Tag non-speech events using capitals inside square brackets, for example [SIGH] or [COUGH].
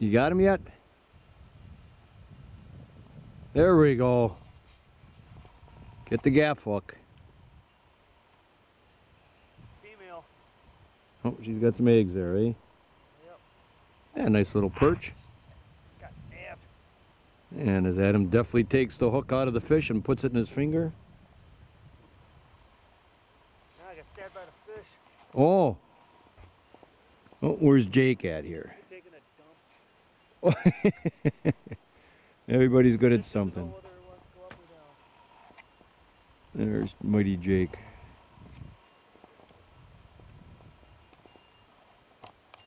You got him yet? There we go. Get the gaff hook. Female. Oh, she's got some eggs there, eh? Yep. Yeah, nice little perch. Got stabbed. And as Adam deftly takes the hook out of the fish and puts it in his finger. Now I got stabbed by the fish. Oh. Oh, where's Jake at here? [LAUGHS] Everybody's good at something. There's Mighty Jake.